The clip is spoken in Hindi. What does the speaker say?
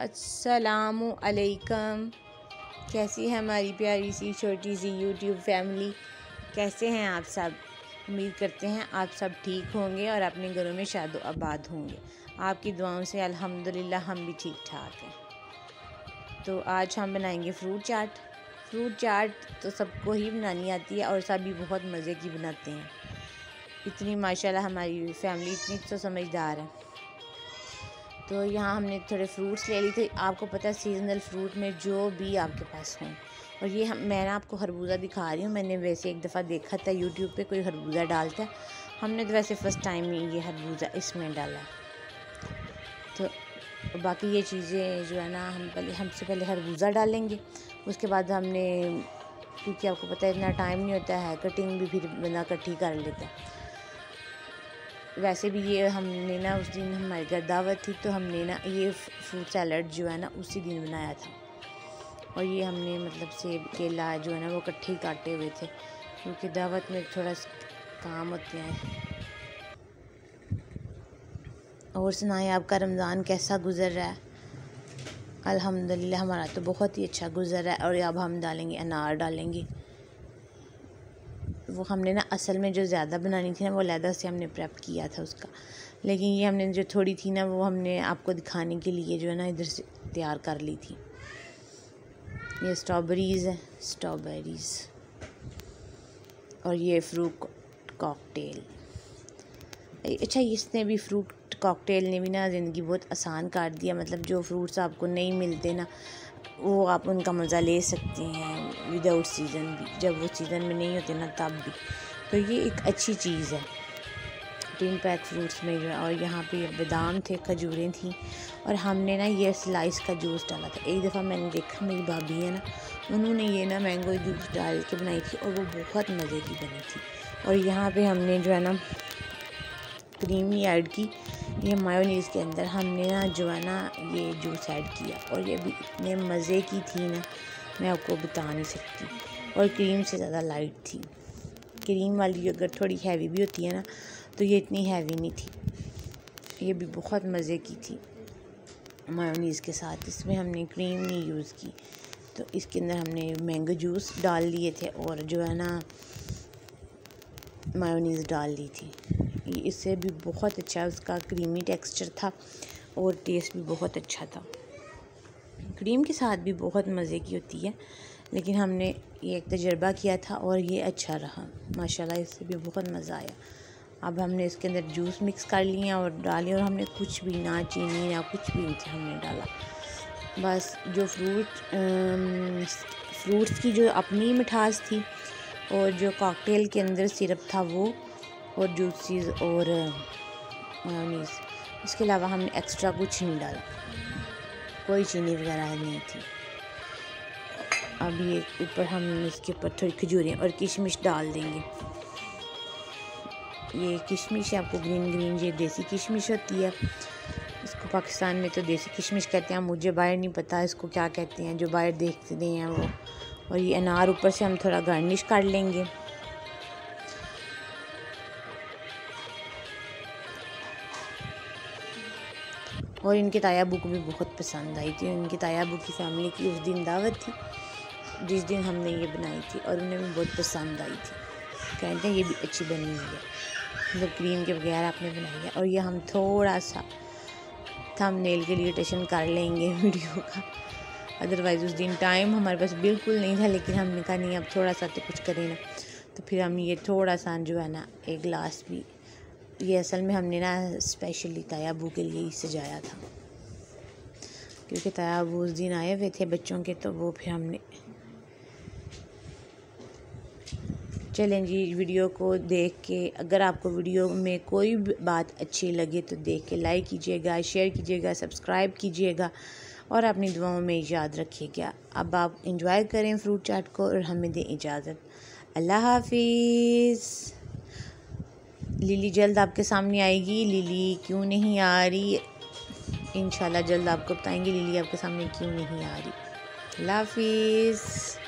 अस्सलामु अलैकुम कैसी है हमारी प्यारी सी, छोटी सी यूट्यूब फैमिली कैसे हैं आप सब? उम्मीद करते हैं आप सब ठीक होंगे और अपने घरों में शाद आबाद होंगे। आपकी दुआओं से अल्हम्दुलिल्लाह हम भी ठीक ठाक हैं। तो आज हम बनाएँगे फ्रूट चाट फ्रूट चाट तो सबको ही बनानी आती है और सभी बहुत मज़े की बनाते हैं। इतनी माशाल्लाह हमारी फैमिली इतनी तो समझदार है। तो यहाँ हमने थोड़े फ्रूट्स ले ली थे। आपको पता है सीजनल फ्रूट में जो भी आपके पास हों। और ये हम मैं ना आपको खरबूजा दिखा रही हूँ। मैंने वैसे एक दफ़ा देखा था यूट्यूब पे, कोई खरबूजा डालता है। हमने तो वैसे फ़र्स्ट टाइम ही ये खरबूजा इसमें डाला। तो बाकी ये चीज़ें जो है ना, हम पहले, हमसे पहले खरबूजा डालेंगे। उसके बाद हमने, क्योंकि आपको पता है इतना टाइम नहीं होता है कटिंग भी फिर बंदा इकट्ठी कर लेता है। वैसे भी ये हमने ना उस दिन हमारे घर दावत थी तो हमने ना ये फ्रूट सैलड जो है ना उसी दिन बनाया था। और ये हमने मतलब सेब, केला जो है ना वो इकट्ठे काटे हुए थे, क्योंकि दावत में थोड़ा काम होते हैं। और सुनाए आपका रमज़ान कैसा गुज़र रहा है? अल्हम्दुलिल्लाह, हमारा तो बहुत ही अच्छा गुज़र रहा है, और अब हम डालेंगे अनार डालेंगे। वो हमने ना असल में जो ज़्यादा बनानी थी ना, वो लैदा से हमने प्रेप किया था उसका। लेकिन ये हमने जो थोड़ी थी ना, वो हमने आपको दिखाने के लिए जो है ना इधर से तैयार कर ली थी। ये स्ट्रॉबेरीज़ है, स्ट्रॉबेरीज़। और ये फ्रूट कॉकटेल। अच्छा इसने भी फ्रूट कॉकटेल ने भी ना ज़िंदगी बहुत आसान कर दिया। मतलब जो फ्रूट्स आपको नहीं मिलते ना, वो आप उनका मज़ा ले सकते हैं विदाउट सीज़न भी। जब वो सीज़न में नहीं होते ना, तब भी। तो ये एक अच्छी चीज़ है। टीन पैक फ्रूट्स में जो है, और यहाँ पे बादाम थे, खजूरें थी, और हमने ना ये स्लाइस का जूस डाला था। एक दफ़ा मैंने देखा, मेरी भाभी है ना, उन्होंने ये ना मैंगो जूस डाल के बनाई थी, और वो बहुत मज़े की बनी थी। और यहाँ पे हमने जो है ना क्रीमी ऐड की, ये मायोनीज़ के अंदर हमने ना जो है ना ये जूस ऐड किया और ये भी इतने मज़े की थी ना, मैं आपको बता नहीं सकती। और क्रीम से ज़्यादा लाइट थी। क्रीम वाली अगर थोड़ी हैवी भी होती है ना तो ये इतनी हैवी नहीं थी। ये भी बहुत मज़े की थी। मायोनीज़ के साथ इसमें हमने क्रीम नहीं यूज़ की। तो इसके अंदर हमने मैंगो जूस डाल लिए थे और जो है ना मायोनीज़ डाल ली थी। इससे भी बहुत अच्छा उसका क्रीमी टेक्सचर था और टेस्ट भी बहुत अच्छा था। क्रीम के साथ भी बहुत मज़े की होती है, लेकिन हमने ये एक तजर्बा किया था और ये अच्छा रहा। माशाल्लाह, इससे भी बहुत मज़ा आया। अब हमने इसके अंदर जूस मिक्स कर लिया और डाली और हमने कुछ भी ना चीनी, ना कुछ भी नहीं हमने डाला। बस जो फ्रूट फ्रूट्स की जो अपनी मिठास थी और जो कॉकटेल के अंदर सिरप था वो और जूसीज और मायोनीस इसके अलावा हमने एक्स्ट्रा कुछ नहीं डाला। कोई चीनी वगैरह नहीं थी। अब ये ऊपर हम इसके ऊपर थोड़ी खजूरें और किशमिश डाल देंगे। ये किशमिश आपको ग्रीन ग्रीन ये देसी किशमिश होती है। इसको पाकिस्तान में तो देसी किशमिश कहते हैं। मुझे बाहर नहीं पता इसको क्या कहते हैं। जो बाहर देखते हैं वो। और ये अनार ऊपर से हम थोड़ा गार्निश कर लेंगे। और इनके तायाबू को भी बहुत पसंद आई थी। उनकी तायाबू की फैमिली की उस दिन दावत थी, जिस दिन हमने ये बनाई थी और उन्हें भी बहुत पसंद आई थी। कहते हैं ये भी अच्छी बनी हुई है। मतलब क्रीम के बगैर आपने बनाई है और ये हम थोड़ा सा थम नेल के लिए टेशन कर लेंगे वीडियो का। अदरवाइज़ उस दिन टाइम हमारे पास बिल्कुल नहीं था, लेकिन हमने कहा, नहीं, अब थोड़ा सा तो कुछ करें ना। तो फिर हम ये थोड़ा सा जो है ना, एक ग्लास भी ये असल में हमने ना स्पेशली तायाबू के लिए ही सजाया था। क्योंकि तायाबू उस दिन आए हुए थे बच्चों के तो वो फिर हमने चलें जी वीडियो को देख के, अगर आपको वीडियो में कोई बात अच्छी लगे तो देख के लाइक कीजिएगा शेयर कीजिएगा सब्सक्राइब कीजिएगा, और अपनी दुआओं में याद रखिएगा। अब आप इंजॉय करें फ्रूट चाट को और हमें दें इजाज़त। अल्लाह हाफिज़। लिली जल्द आपके सामने आएगी। लिली, क्यों नहीं आ रही? इन जल्द आपको बताएँगे, लिली आपके सामने क्यों नहीं आ रही। हाफिज़।